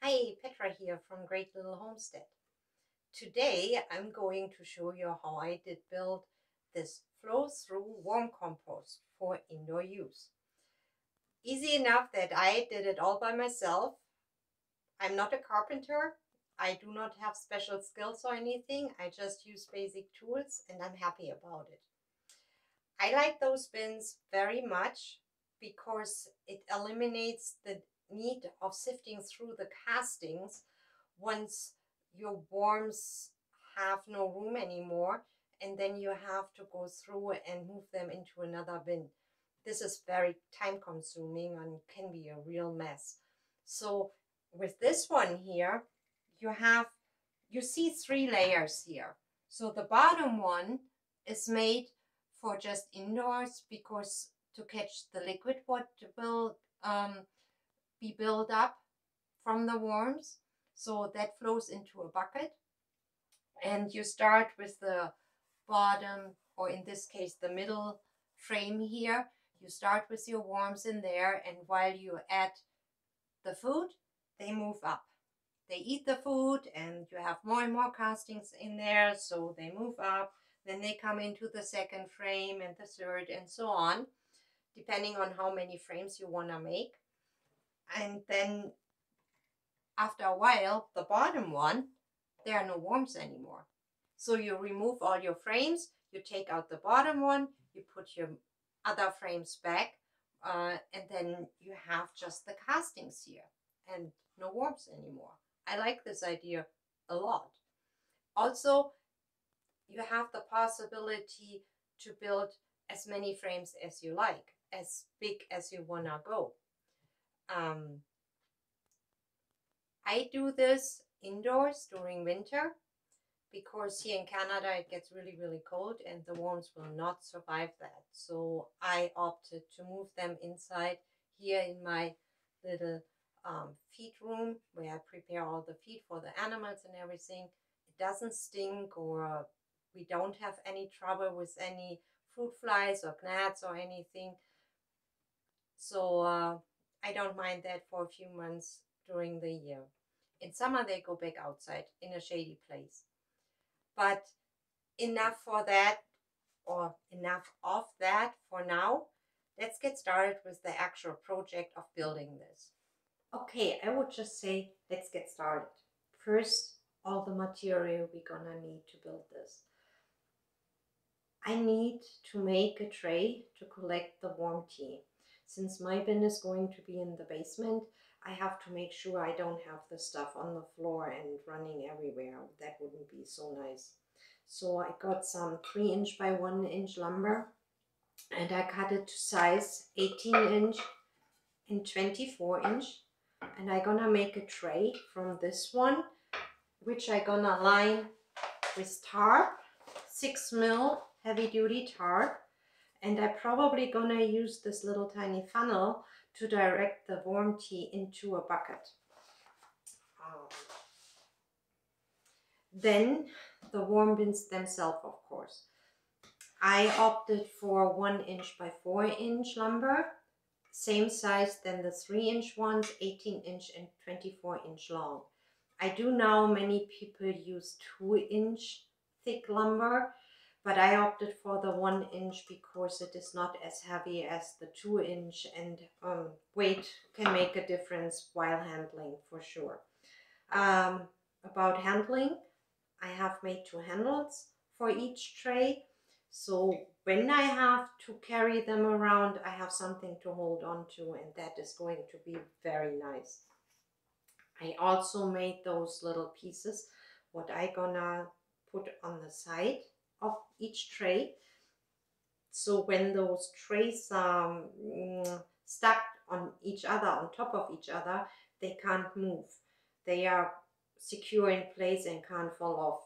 Hi, Petra here from Great Little Homestead. Today I'm going to show you how I did build this flow-through worm compost for indoor use. Easy enough that I did it all by myself. I'm not a carpenter. I do not have special skills or anything. I just use basic tools and I'm happy about it. I like those bins very much because it eliminates the need of sifting through the castings once your worms have no room anymore and then you have to go through and move them into another bin. This is very time consuming and can be a real mess. So with this one here, you have, you see three layers here. So the bottom one is made for just indoors because to catch the liquid what will um, be built up from the worms. So that flows into a bucket. And you start with the bottom, or in this case, the middle frame here. You start with your worms in there, and while you add the food, they move up. They eat the food, and you have more and more castings in there, so they move up. Then they come into the second frame and the third, and so on, depending on how many frames you want to make. And then after a while, the bottom one, there are no worms anymore. So you remove all your frames, you take out the bottom one, you put your other frames back, uh, and then you have just the castings here and no worms anymore. I like this idea a lot. Also, you have the possibility to build as many frames as you like, as big as you want to go. Um, I do this indoors during winter because here in Canada it gets really, really cold and the worms will not survive that. So I opted to move them inside here in my little um, feed room where I prepare all the feed for the animals and everything. It doesn't stink or we don't have any trouble with any fruit flies or gnats or anything. So uh, I don't mind that for a few months during the year. In summer, they go back outside in a shady place. But enough for that, or enough of that for now. Let's get started with the actual project of building this. Okay, I would just say, let's get started. First, all the material we're gonna need to build this. I need to make a tray to collect the worm tea. Since my bin is going to be in the basement, I have to make sure I don't have the stuff on the floor and running everywhere. That wouldn't be so nice. So I got some 3 inch by 1 inch lumber and I cut it to size 18 inch and 24 inch. And I'm gonna make a tray from this one, which I'm gonna line with tarp, 6 mil heavy duty tarp and I'm probably gonna use this little tiny funnel to direct the worm tea into a bucket. Um, then the worm bins themselves, of course. I opted for one inch by four inch lumber, same size than the three inch ones, 18 inch and 24 inch long. I do know many people use two inch thick lumber but I opted for the one inch because it is not as heavy as the two inch and um, weight can make a difference while handling for sure. Um, about handling, I have made two handles for each tray. So when I have to carry them around, I have something to hold on to and that is going to be very nice. I also made those little pieces, what I gonna put on the side of each tray. So when those trays are um, stuck on each other, on top of each other, they can't move. They are secure in place and can't fall off.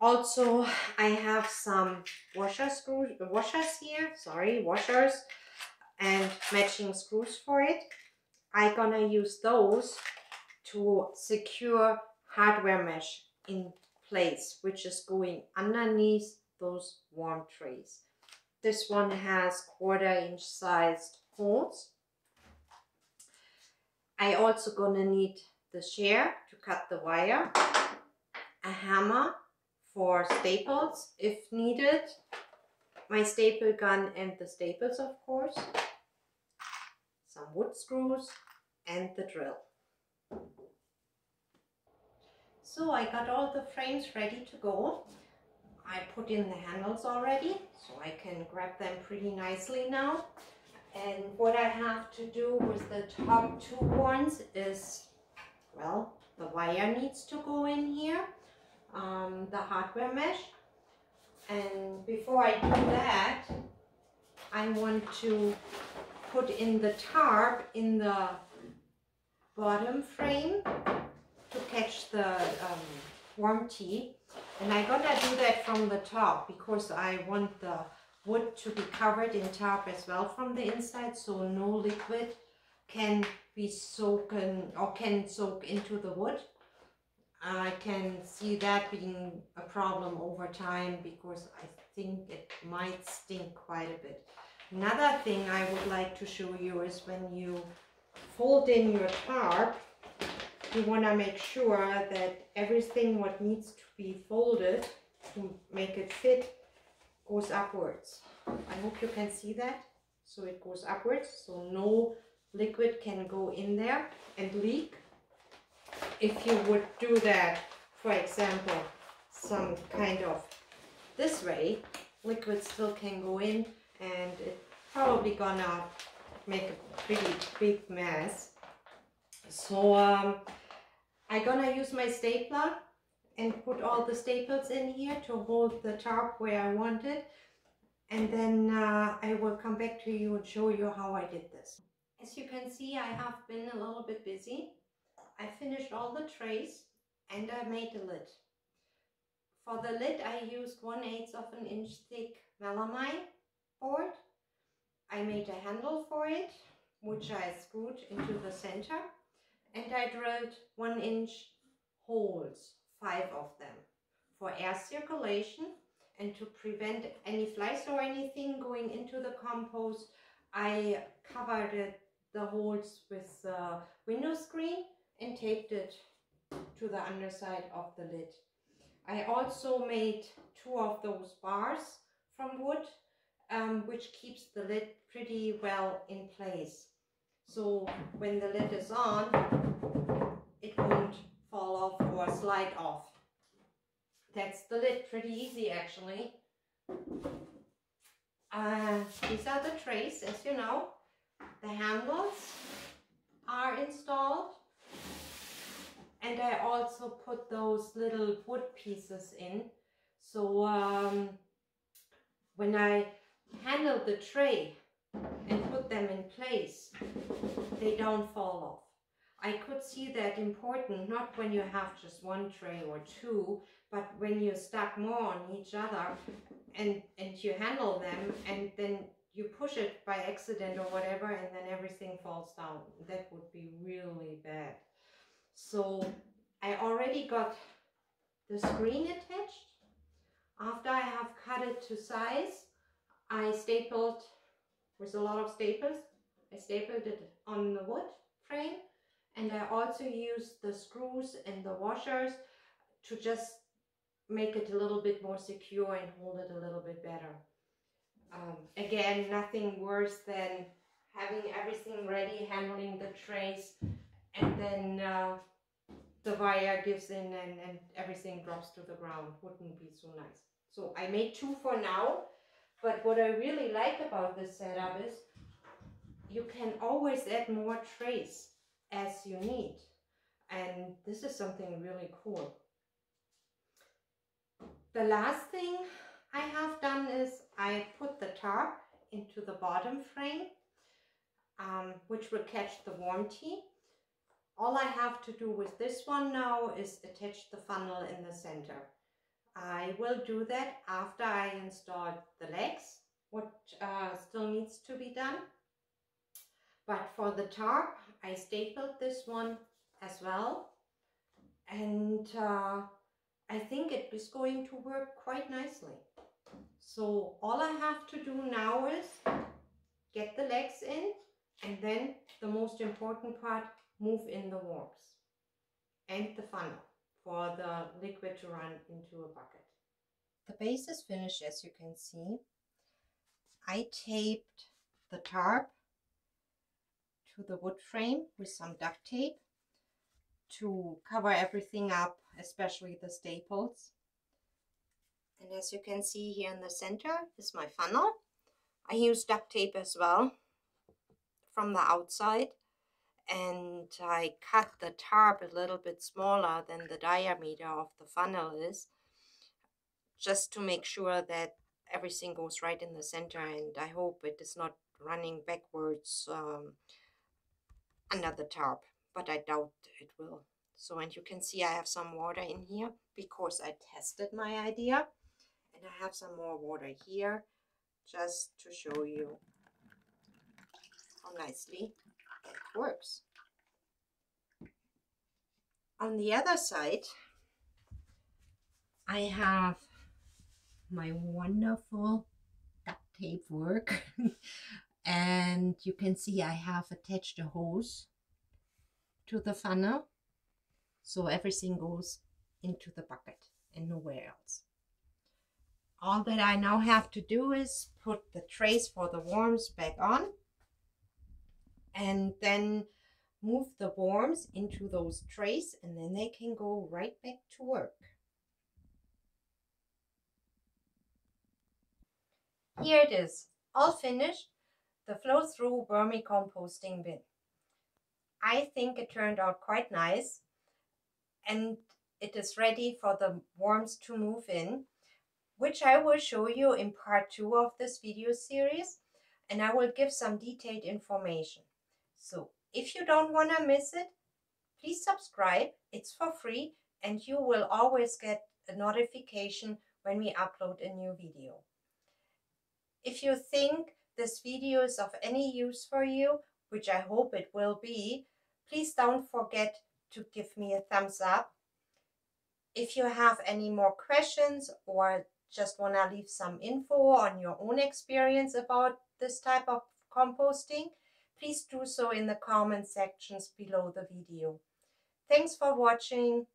Also, I have some washer screws, washers here, sorry, washers and matching screws for it. I'm gonna use those to secure hardware mesh in place, which is going underneath those worm trays. This one has quarter inch sized holes. I also gonna need the shear to cut the wire, a hammer for staples if needed, my staple gun and the staples of course, some wood screws and the drill. So I got all the frames ready to go. I put in the handles already so I can grab them pretty nicely now. And what I have to do with the top two ones is, well, the wire needs to go in here, um, the hardware mesh. And before I do that, I want to put in the tarp in the bottom frame to catch the um, tea, And I'm gonna do that from the top because I want the wood to be covered in tarp as well from the inside so no liquid can be soaken or can soak into the wood. I can see that being a problem over time because I think it might stink quite a bit. Another thing I would like to show you is when you fold in your tarp, you want to make sure that everything what needs to be folded to make it fit goes upwards. I hope you can see that. So it goes upwards, so no liquid can go in there and leak. If you would do that, for example, some kind of this way, liquid still can go in and it's probably gonna make a pretty big mess. So um, I'm gonna use my stapler and put all the staples in here to hold the tarp where I want it. And then uh, I will come back to you and show you how I did this. As you can see, I have been a little bit busy. I finished all the trays and I made a lid. For the lid, I used 1 8 of an inch thick melamine board. I made a handle for it, which I screwed into the center. And I drilled 1 inch holes five of them for air circulation and to prevent any flies or anything going into the compost I covered it, the holes with window screen and taped it to the underside of the lid. I also made two of those bars from wood um, which keeps the lid pretty well in place. So when the lid is on, it won't fall off or slide off. That's the lid, pretty easy actually. Uh, these are the trays, as you know. The handles are installed. And I also put those little wood pieces in. So um, when I handle the tray and put them in place, they don't fall off. I could see that important, not when you have just one tray or two, but when you stack more on each other and, and you handle them and then you push it by accident or whatever and then everything falls down. That would be really bad. So I already got the screen attached. After I have cut it to size, I stapled with a lot of staples. I stapled it on the wood frame and I also used the screws and the washers to just make it a little bit more secure and hold it a little bit better. Um, again, nothing worse than having everything ready, handling the trays, and then uh, the wire gives in and, and everything drops to the ground. Wouldn't be so nice. So I made two for now, but what I really like about this setup is you can always add more trays as you need. And this is something really cool. The last thing I have done is I put the tarp into the bottom frame, um, which will catch the worm tea. All I have to do with this one now is attach the funnel in the center. I will do that after I install the legs, what uh, still needs to be done. But for the tarp, I stapled this one as well. And uh, I think it is going to work quite nicely. So all I have to do now is get the legs in and then the most important part, move in the worms and the funnel for the liquid to run into a bucket. The base is finished as you can see. I taped the tarp to the wood frame with some duct tape to cover everything up, especially the staples. And as you can see here in the center is my funnel. I use duct tape as well from the outside and I cut the tarp a little bit smaller than the diameter of the funnel is just to make sure that everything goes right in the center and I hope it is not running backwards um, under the tarp but I doubt it will. So and you can see I have some water in here because I tested my idea and I have some more water here just to show you how nicely works. On the other side, I have my wonderful duct tape work and you can see I have attached a hose to the funnel so everything goes into the bucket and nowhere else. All that I now have to do is put the trays for the worms back on and then move the worms into those trays and then they can go right back to work. Here it is, all finished, the flow-through vermicomposting bin. I think it turned out quite nice and it is ready for the worms to move in, which I will show you in part two of this video series and I will give some detailed information. So if you don't want to miss it, please subscribe. It's for free and you will always get a notification when we upload a new video. If you think this video is of any use for you, which I hope it will be, please don't forget to give me a thumbs up. If you have any more questions or just want to leave some info on your own experience about this type of composting, please do so in the comment sections below the video. Thanks for watching.